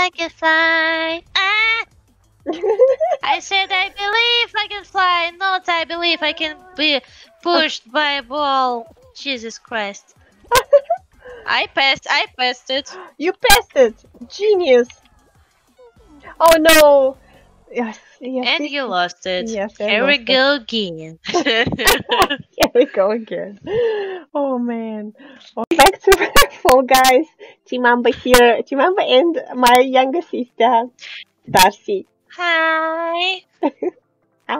I can fly. Ah! I said I believe I can fly, not I believe I can be pushed by a ball. Jesus Christ. I passed, I passed it. You passed it! Genius! Oh no! Yes, yes. And you lost it. Yes, I Here we lost it. go again. Here we go again. Oh man. Oh, back to Fall Guys. TeaMamba here. TeaMamba and my younger sister, Darsi. Hi. Ah.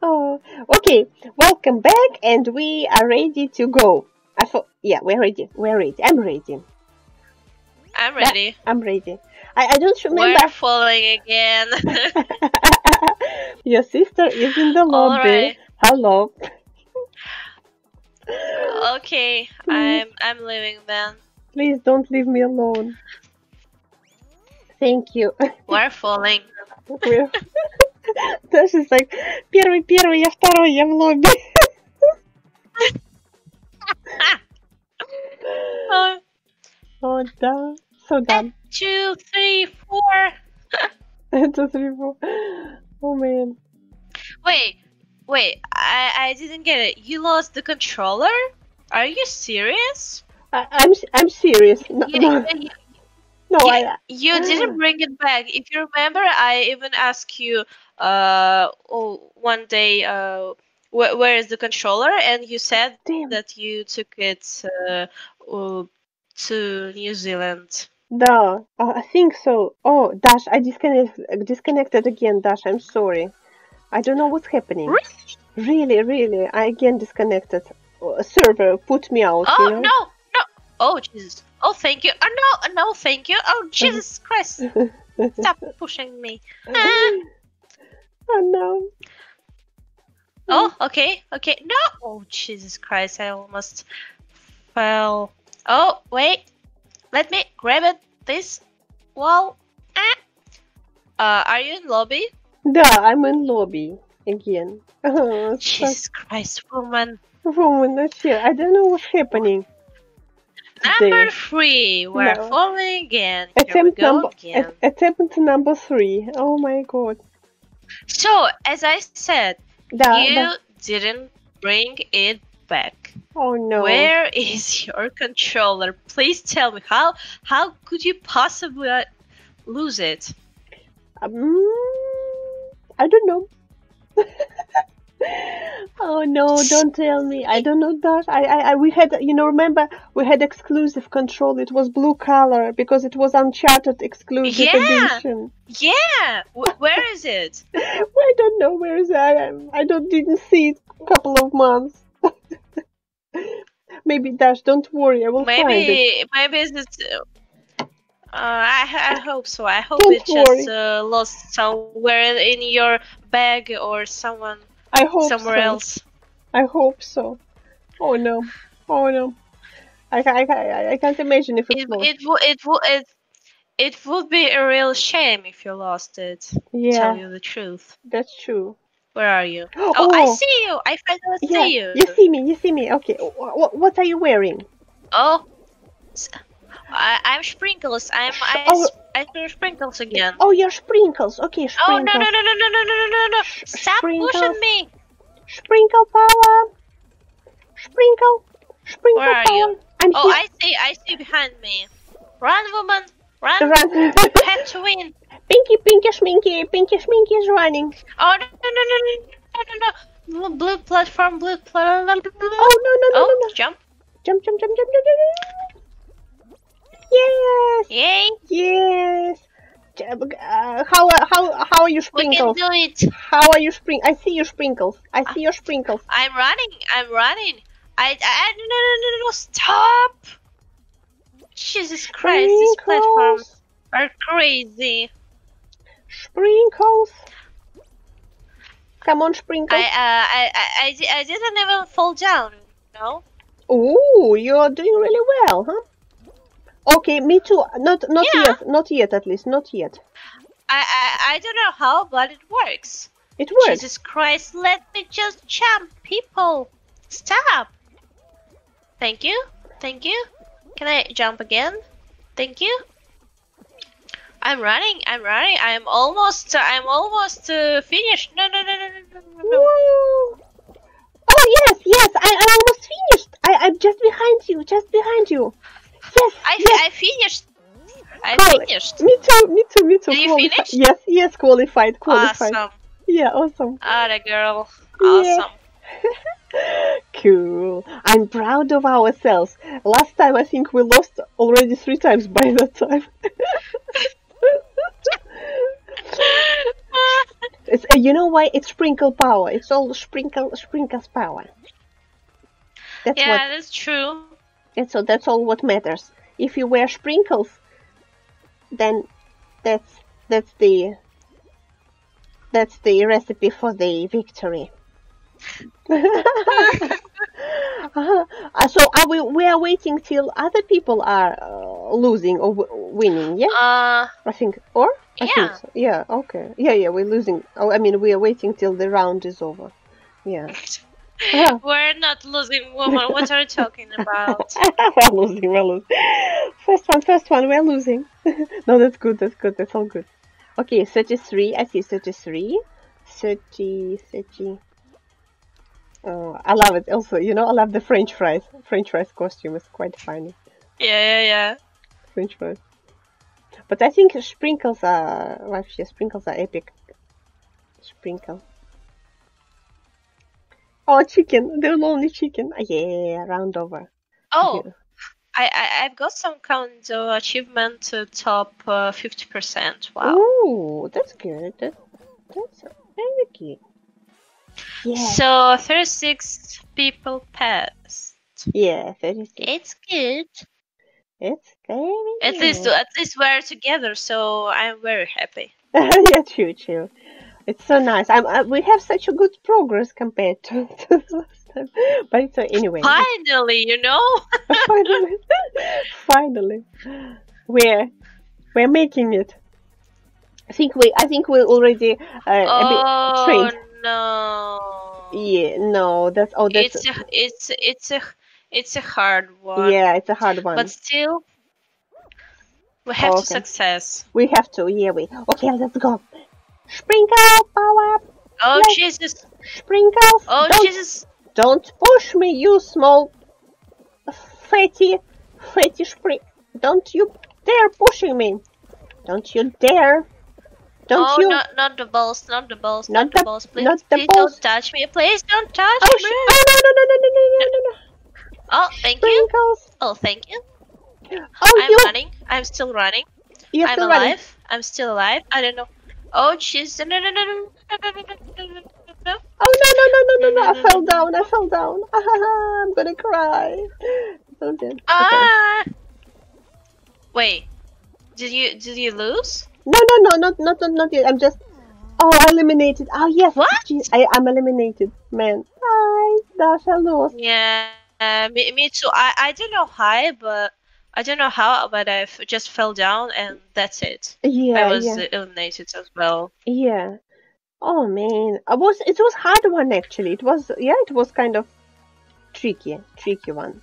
Oh, okay. Welcome back, and we are ready to go. I thought, yeah, we're ready. We're ready. I'm ready. I'm ready. I'm ready. I, I don't remember. We're falling again. Your sister is in the lobby. Alright. Hello. okay, I'm I'm leaving then. Please don't leave me alone. Thank you. We're falling. We're- Даша is like, первый, первый, я второй, я в лобби. Oh, Oh, да. So done. two, three, four. Two, three, four. Oh man. Wait, wait. I I didn't get it. You lost the controller? Are you serious? I, I'm I'm serious. No, You, no, you- no. I, you didn't bring it back. If you remember, I even asked you uh oh, one day uh wh- where is the controller, and you said damn. that you took it uh, uh, to New Zealand. Да, uh, I think so. Oh, Dash, I disconnect, disconnected again, Dash. I'm sorry. I don't know what's happening. Really, really, I again disconnected. Uh, server put me out. Oh you know? no, no! Oh Jesus! Oh thank you! Oh no, no thank you! Oh Jesus Christ! Stop pushing me! Ah. oh no. Oh okay, okay. No! Oh Jesus Christ! I almost fell. Oh wait, let me grab it this wall. Ah. Uh, are you in lobby? Yeah, I'm in lobby again. Oh, Jesus. Christ, woman. Woman, not here. I don't know what's happening. Number today. three, we're no. falling again. Attempt, number, again. attempt number three. Oh my god. So, as I said, da, you da. didn't bring it back. Oh no. Where is your controller? Please tell me how how could you possibly uh, lose it? Um, I don't know. oh no! Don't tell me. I don't know that. I, I, I, we had, you know, remember we had exclusive control. It was blue color because it was Uncharted exclusive Yeah. edition. Yeah, w- where is it? I don't know where is that. I, I don't didn't see it a couple of months. Maybe Dash. Don't worry. I will find it. Maybe maybe is it? Uh, I I hope so. I hope Don't it just uh, lost somewhere in your bag or someone I hope somewhere so. else. I hope so. Oh no. Oh no. I, I, I, I can't imagine if it's It lost. it would it would it it would be a real shame if you lost it. Yeah. Tell you the truth. that's true. Where are you? Oh, Oh, I oh. see you. I finally yeah, see you. you see me. You see me. Okay. What, what are you wearing? Oh, I, I'm sprinkles. I'm I, Oh. I threw sprinkles again. Oh, your sprinkles. Okay, Oh no no no no no no no no no! Stop sprinkles. pushing me! Sprinkle power. Sprinkle. Sprinkle Where are power. you? I'm Oh, here. I see. I see behind me. Run, woman! Run! Run. Have to win. Pinky, Pinky, Schminky, Pinky, Schminky is running. Oh, no, no, no, no, no, no, no. Blue platform, blue platform. Oh, no, no, no, oh, no, no. jump. Jump, jump, jump, jump, jump, jump. Yes. Yay. Yes. Uh, how how how are you sprinkles? We can do it. How are you spring? I see your sprinkles. I see your sprinkles. I'm running. I'm running. I I no no no no stop! Jesus Christ! Sprinkles. These platforms are crazy. Sprinkles. Come on, sprinkles. I uh I I I, I didn't even fall down. No. Ooh, you are doing really well, huh? Okay, me too. Not, not Yeah. yet. Not yet, at least. Not yet. I I I don't know how, but it works. It works. Jesus Christ! Let me just jump, people. Stop. Thank you. Thank you. Can I jump again? Thank you. I'm running. I'm running. I'm almost. I'm almost uh, finished. No, no, no, no, no, no, no, no. Woo! Oh yes, yes, I, I almost finished. I, I'm just behind you, just behind you. Yes, I, yes. I finished. I Quali- finished. Me too, me too, me too. Did you Qualifi- finish? Yes, yes, qualified, qualified. Awesome. Yeah, awesome. Ah, the girl. Yeah. Awesome. Cool. I'm proud of ourselves. Last time I think we lost already three times by that time. it's, uh, you know why? It's sprinkle power. It's all sprinkle sprinkles power. That's yeah, what that's true. and so that's all what matters. If you wear sprinkles, then that's that's the that's the recipe for the victory. Uh, so are we we are waiting till other people are uh, losing or w- winning? Yeah, Uh, I think. Or I Yeah. so. Yeah. Okay. Yeah. Yeah. We're losing. Oh, I mean, we are waiting till the round is over. Yeah. Yeah. we're not losing, woman. What are you talking about? we're losing, we're losing. First one, first one, we're losing. no, that's good, that's good, that's all good. Okay, 33, I see 33. 30, 30. Oh, I love it. Also, you know, I love the French fries. French fries costume is quite funny. Yeah, yeah, yeah. French fries. But I think sprinkles are, вообще, sprinkles are epic. Sprinkle. Oh, chicken. The lonely chicken. Ah, Yeah, round over. Oh, Yeah. I, I I've got some kind of achievement to top uh, 50%. Wow. Oh, that's good. That, that's very good. Yeah, So 36 people passed. yeah, 36. It's good. It's very At least at least we're together, so I'm very happy. yeah, true, true. It's so nice. I'm, I, we have such a good progress compared to, to last time. But it's, uh, anyway, Finally, you know? finally, finally, we're we're making it. I think we, I think we're already uh, a oh bit trained. no. Yeah, no, that's oh, that's It's a, it's it's a it's a hard one. yeah, it's a hard one. But still we have Oh, to success. We have to, yeah, we. Okay, let's go. Sprinkle power, Oh Yes. Jesus. sprinkles. Oh don't, Jesus. don't push me, you small fatty, fatty spring. Don't you dare pushing me. Don't you dare. Don't oh you. not not the balls, not the balls, Not not, the, balls, please. not the please balls. don't touch me. Please don't touch Oh, me. oh, no, no, no, no, no, no, no, no, no. Oh, thank you. Oh, thank you. Oh, I'm you. running. I'm still running. You're I'm still alive. running. I'm still alive. I don't know. Oh, jeez. No, no, no, no, no, no, no, no, no, no, no. Oh, no, no, no, no, no, no. I fell down. I fell down. I'm gonna cry. Do. Okay. Ah! Wait. Did you did you lose? No, no, no, not, not, not, not yet. I'm just. Oh, I eliminated. Oh, yes. What? Gee, I, I'm eliminated. Man. Hi, Dash, I lost. Yeah, uh, me, me too. I, I don't know how, but I don't know how, but I f- just fell down and that's it. Yeah, I was yeah, eliminated as well. yeah. Oh man, it was. It was hard one actually. It was. Yeah, it was kind of tricky, tricky one.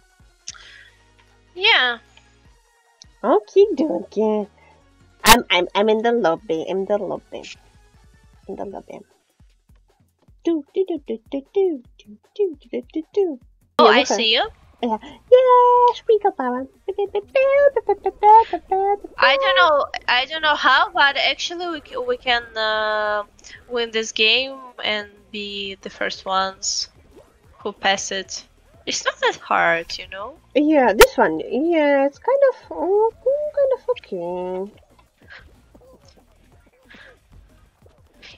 Yeah. Okay, dokie. I'm. I'm. I'm in the lobby. In the lobby. In the lobby. Do do do do do do do do do do do. Oh, I see you. Yeah. Yeah. Sprinkle power. I don't know. I don't know how, but actually we we can uh, win this game and be the first ones who pass it. It's not that hard, you know. Yeah, this one. Yeah, it's kind of. Oh, kind of okay.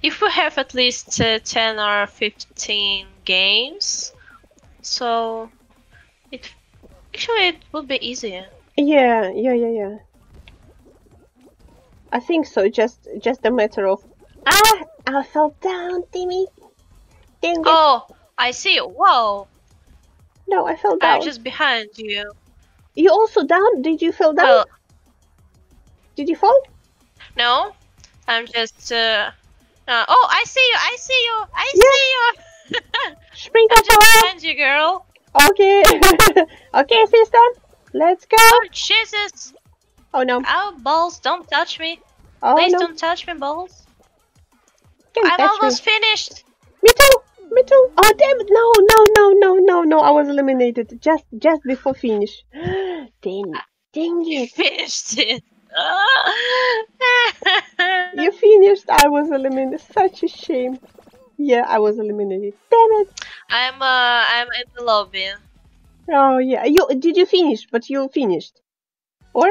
If we have at least uh, ten or fifteen games, so it actually it would be easier. Yeah, yeah, yeah, yeah. I think so. Just, just a matter of. Ah, I fell down, Timmy. Dang it. Oh, I see. you. Whoa, No, I fell down. I'm just behind you. You also down? Did you fall down? Well, Did you fall? no, I'm just. Uh, uh, oh, I see you. I see you. I Yeah. see you. Sprinkle I'm just you, girl. Okay. okay, sister. Let's go. Oh Jesus! Oh no. Ow, balls! Don't touch me. Oh Please no, don't touch me, balls. can't I'm touch me. almost finished. Me too. Me too. Oh damn it! No, no, no, no, no, no! I was eliminated just just before finish. dang, dang You finished it. You finished. I was eliminated. Such a shame. Yeah, I was eliminated. Damn it! I'm uh I'm in the lobby. Oh yeah. You did you finish? But you finished, or?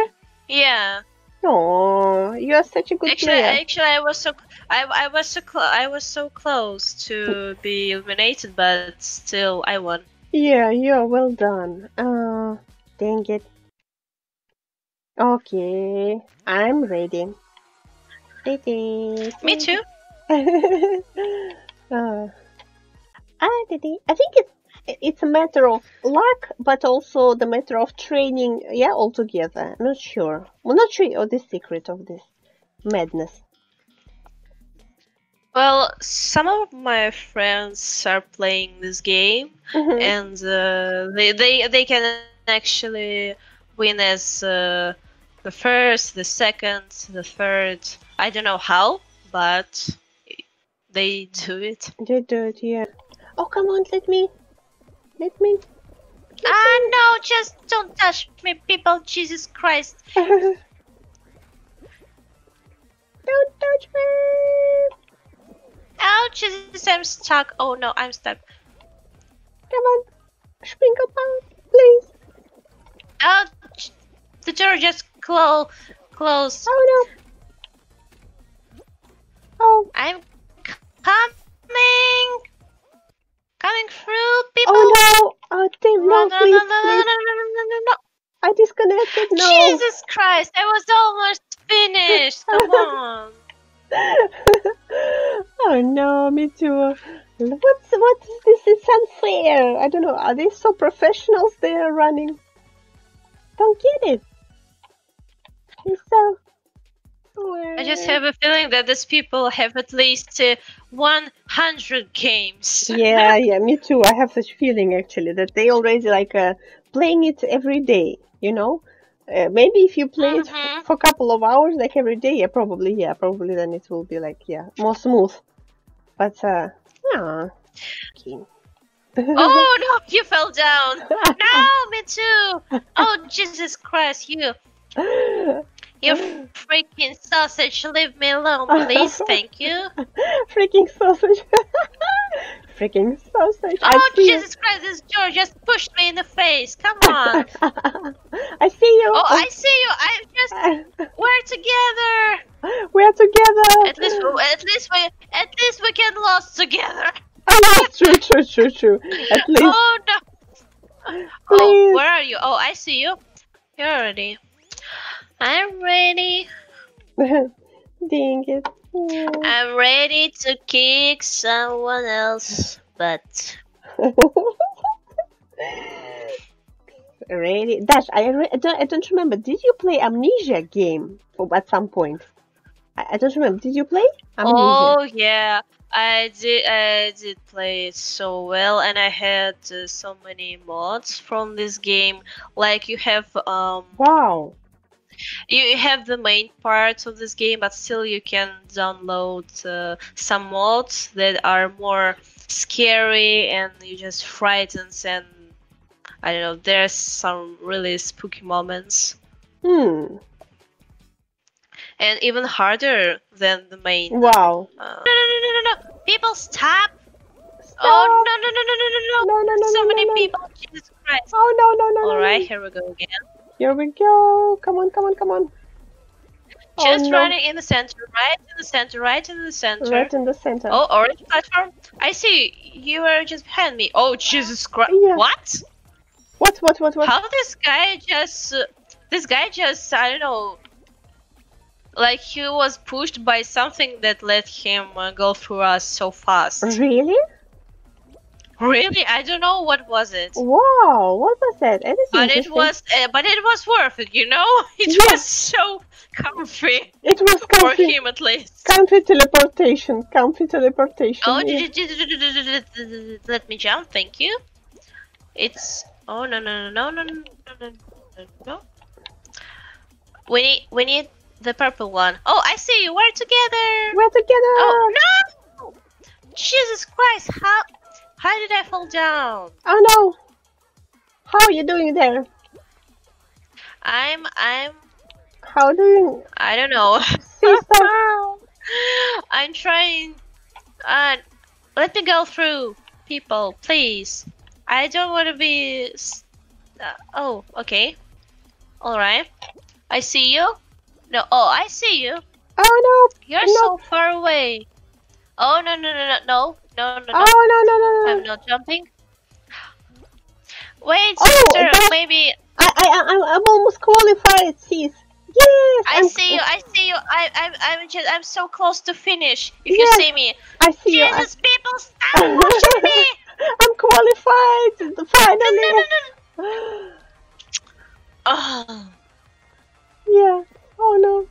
Yeah. No, you are such a good Actually, player. actually, I was so I, I was so clo- I was so close to be eliminated, but still I won. Yeah, yeah, well done. Uh, dang it. Okay, I'm ready. Ready. Me too. uh, I did. I think it's it's a matter of luck, but also the matter of training. Yeah, altogether. I'm not sure. I'm not sure of the secret of this madness. Well, some of my friends are playing this game, Mhm. and uh, they they they can actually win as uh, the first, the second, the third. I don't know how, but they do it. They do it, yeah. Oh, come on, let me. Let me. Ah no! Just don't touch me, people! Jesus Christ! Don't touch me! Oh Jesus! I'm stuck. Oh no! I'm stuck. Come on, sprinkle pound, please. Oh, the door just clo- closed. Oh no. Oh, I'm coming, coming through, people. oh no. Oh, damn, no, no, no, please, no, no, no, please. no, no, no, no, no. I disconnected, no. Jesus Christ! I was almost finished. Come on. oh no, me too. What's what's this? It's unfair. I don't know. Are they so professionals? They are running. Don't get it. It's so. I just have a feeling that these people have at least uh, 100 games. yeah, yeah, me too. I have such feeling actually that they already like uh, playing it every day. You know, uh, maybe if you play it Mhm. for a couple of hours, like every day, yeah, probably, yeah, probably then it will be like yeah, more smooth. But uh, yeah. Okay. Oh no, you fell down. No, me too. Oh Jesus Christ, you, you freaking sausage, leave me alone, please. Thank you. Freaking sausage. Freaking sausage. Oh I see Jesus Christ, this door just pushed me in the face. Come on. I see you. Oh, I see you. I just we're together. We're together. At least, at least we, at least we can lose together. Oh, true, true, true, true. At oh, least. Oh no. Oh, where are you? Oh, I see you. You're ready. I'm ready. Dang it. Yeah. I'm ready to kick someone else. But Really? Dash, I, re- I, don't, I don't remember. Did you play Amnesia game for, at some point? I, I don't remember. Did you play Amnesia? oh yeah, I did. I did play it so well, and I had uh, so many mods from this game. Like you have um, Wow. You have the main part of this game, but still you can download uh, some mods that are more scary and you just frightens and I don't know. There's some really spooky moments. Hmm. and even harder than the main. Wow. Uh, no, no, no, no, no, no! People, stop! Stop. Oh no, no, no, no, no, no, No, no, no, no, So no, many no, no. people. Jesus Christ! Oh, no, no, no, no. All no. right, here we go again. Here we go. Come on, come on, come on. Oh, Just no. running in the center, right in the center, right in the center. Right in the center. Oh, orange platform. I see. You were just behind me. Oh, Jesus Christ! Yeah. What? What, what, what, what? How this guy just? Uh, this guy just I don't know. Like he was pushed by something that let him uh, go through us so fast. Really? Really, I don't know what was it, Wow. What was that? It but it was, uh, but it was worth it. You know, it Yeah. was so comfy It was comfy. for him at least. comfy teleportation. Comfy teleportation. Oh, yeah. let me jump. Thank you. It's oh no no no no no no no no no. We need we need the purple one. Oh, I see you. We're together. We're together. Oh no! Jesus Christ! How how did I fall down? Oh no! How are you doing there? I'm I'm How do you I don't know. I'm trying. Uh, let me go through, people, please. I don't want to be. Uh, oh, okay. All right. I see you. No. Oh, I see you. Oh no! You're No. so far away. Oh no no no no no no no no! Oh no no no I'm not jumping. Wait, Oh, sister. that- Maybe I I I'm, I'm almost qualified, sis. Yes. I I'm- see you. I see you. I I'm I'm just I'm so close to finish. If Yes. you see me, I see you. I- Jesus, people, stop watching me! I'm qualified No, finally. no, no, no. Oh, yeah. Oh no.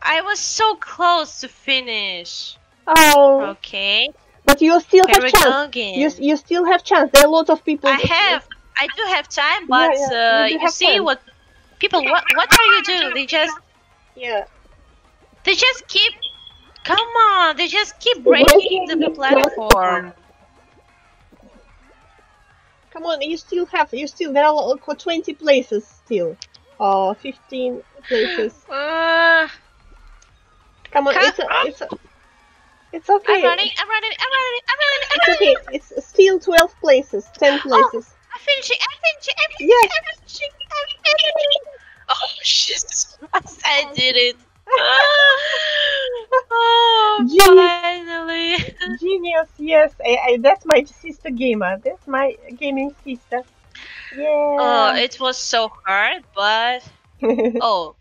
I was so close to finish. Oh. Okay, But you still here have chance. again. You you still have chance. There are lots of people. I have, I do have time, but yeah, uh, you do you see time. what people what what are you doing? They just Yeah. they just keep. Come on, they just keep breaking the platform. Come on, you still have. You still there are 20 places still. Oh, 15 places. Uh, Come on, it's a, on. it's a, it's okay. I'm running, I'm running, I'm running, I'm running, I'm It's running. okay. It's still 12 places, 10 places. I'm finishing, I'm finishing, I'm finishing, Yes. I'm finishing, I'm finishing. Oh, Jesus I did it. oh, Genius. finally. Genius, yes. I, I, that's my sister gamer. That's my gaming sister. Oh, yeah. Oh, it was so hard, but oh,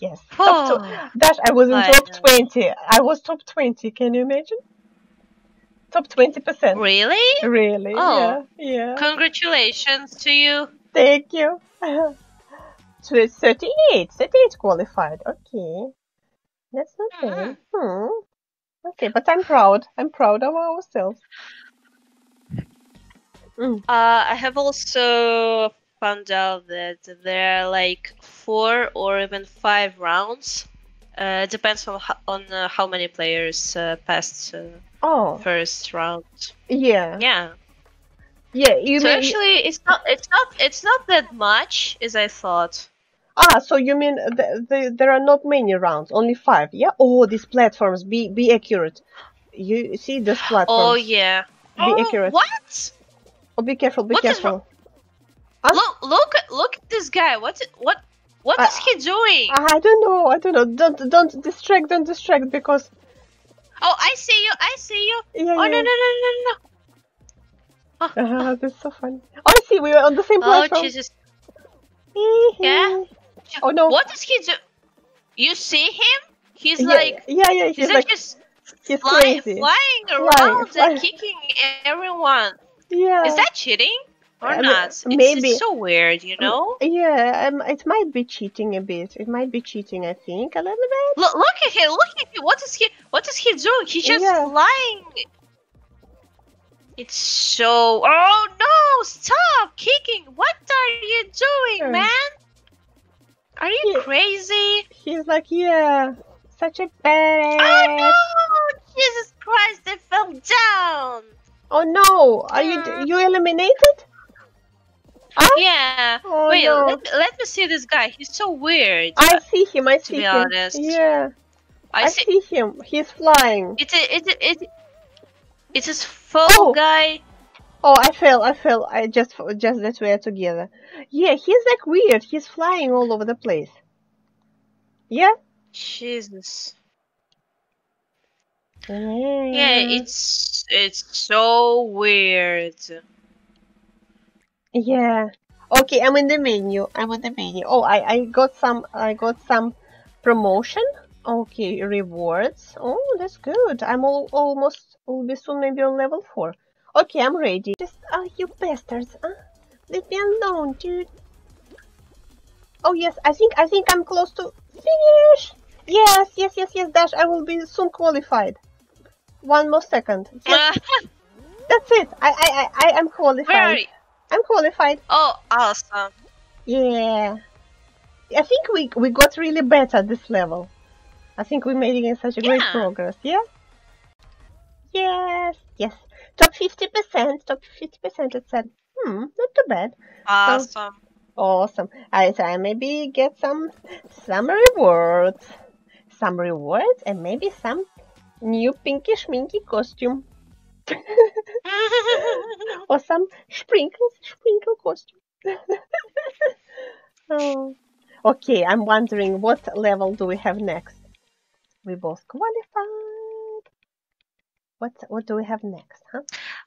yes. Top oh. two. Dash, I was in top Finally. 20. I was top 20. Can you imagine? Top 20%. really? Really? Oh. Yeah. Yeah. Congratulations to you. Thank you. so it's 38. 38 qualified. Okay. That's not bad. Hmm. Okay, but I'm proud. I'm proud of ourselves. Mm. Uh, I have also found out that there are like four or even five rounds. Uh, depends on on uh, how many players uh, passed uh, Oh, first round. yeah. Yeah. Yeah, you so mean actually, it's not it's not it's not that much as I thought. ah? So you mean the, the, there are not many rounds, only five? Yeah. Oh, these platforms. Be be accurate. You see those platform? Oh yeah. Be oh, accurate. What? Oh, be careful. Be What careful. Look look look at this guy. What's what what I- is he doing? I don't know. I don't know. Don't don't distract. Don't distract because oh, I see you. I see you. yeah. Oh yeah. no no no no no. Ah, that's so funny. Oh, I see. We were on the same platform. Oh. Jesus. Yeah? Oh no. What is he do? You see him? He's Yeah, like yeah, yeah. he's, He's like just he's flying, crazy. flying around flying. and kicking everyone. Yeah. Is that cheating or I not? It's, maybe. it's so weird, you know. Yeah, um, it might be cheating a bit. It might be cheating, I think, a little bit. Look, look at him! Look at him! What is he? What is he doing? He's just Yeah. flying. It's so. Oh no! Stop kicking! What are you doing, Yeah. man? Are you Yeah. crazy? He's like, yeah, such a bad. Oh no! Jesus Christ! I fell down. Oh no! Are you Mm. you eliminated? Ah? Yeah. Oh, Wait, no. let, let me see this guy. He's so weird. I see him. I see be him. honest. Yeah, I I, see. see him. He's flying. It's a, it's a, it's it's this faux Oh. guy. Oh, I fell. I fell. I just just that we are together. Yeah, he's like weird. He's flying all over the place. Yeah. Jesus. Yeah. Yeah, it's it's so weird. Yeah. Okay, I'm in the menu. I'm in the menu. Oh, I I got some. I got some promotion. Okay, rewards. Oh, that's good. I'm all, almost. Will be soon maybe on level four. Okay, I'm ready. Just oh, you bastards! Huh? Leave me alone, dude. Oh yes, I think I think I'm close to finish. Yes, yes, yes, yes, Dash. I will be soon qualified. One more second. Yes, that's it. I I I I am qualified. Where are you? I'm qualified. Oh, awesome. Yeah. I think we we got really better at this level. I think we're making such a great progress. Yeah. Yes. Yes. Top fifty percent. Top fifty percent. It said. Hmm. Not too bad. Awesome. Awesome. I so I maybe get some some rewards, some rewards, and maybe some new pinky schminky costume or some sprinkles sprinkle costume. oh. Okay, I'm wondering what level do we have next? We both qualified. What what do we have next, huh?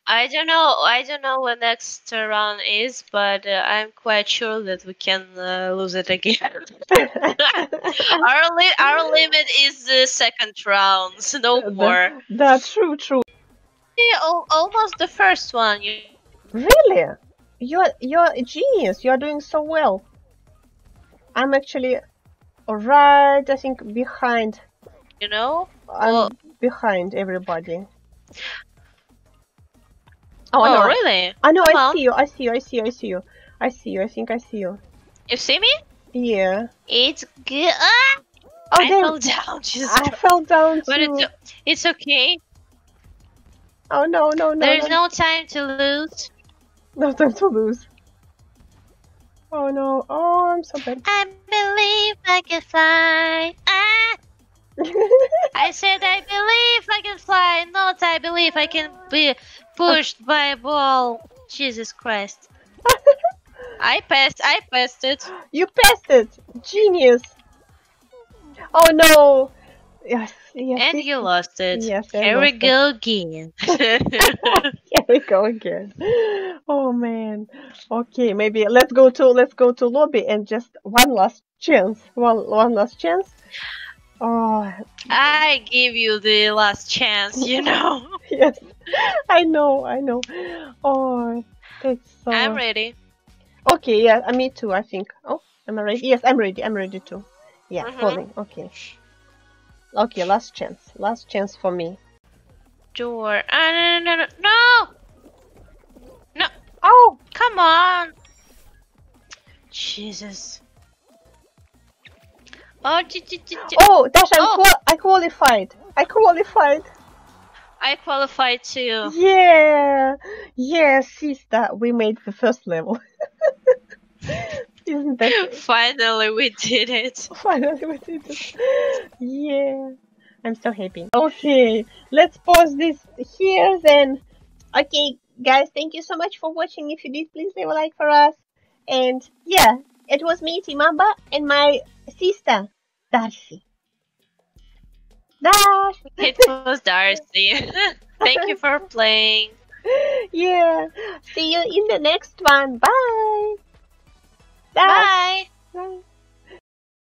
I don't know. I don't know what next round is, but uh, I'm quite sure that we can uh, lose it again. our li- our limit is the second round, no That- more. That's true, true. Almost the first one. You Really? You're you're a genius. You're doing so well. I'm actually right, I think, behind. you know. I'm Well- behind everybody. Oh, Oh, no, really? I know. Come I on. see you. I see you. I see you. I see you. I see you. I think I see you. You see me? Yeah. It's good. Ah! Oh, I fell down. Jesus I fell down But it's it's okay. Oh no no no There's no no time to lose. no time to lose. Oh no! Oh, I'm so bad. I believe I can fly. Ah! I said I believe I can fly, not I believe I can be pushed by a ball. Jesus Christ. I passed, I passed it. you passed it, genius. Oh no! Yes, yes. And you lost it. Yes, Here we lost it. go again. Here we go again. Oh man. Okay, maybe let's go to let's go to lobby and just one last chance. One one last chance. Oh I give you the last chance, you know. yes, I know, I know. Oh, it's so. I'm ready. Okay, yeah, uh, me too. I think. Oh, am I ready? Yes, I'm ready. I'm ready too. Yeah, Mhm. falling. Okay. Okay, last chance. Last chance for me. Door. Ah, no, no, no, no! No! Oh, Come on! Jesus. Oh, oh, Dash, I'm Oh. qual- I qualified. I qualified. I qualified too. Yeah, yeah, sister, we made the first level. Isn't that Finally, we did it. finally we did it? Yeah, I'm so happy. Okay, let's pause this here then. Okay, guys, thank you so much for watching. If you did, please leave a like for us. And yeah, it was me, TeaMamba, and my sister, Darsi. Dash! It was Darsi. Thank you for playing. yeah. See you in the next one. Bye. Bye. Bye. Bye.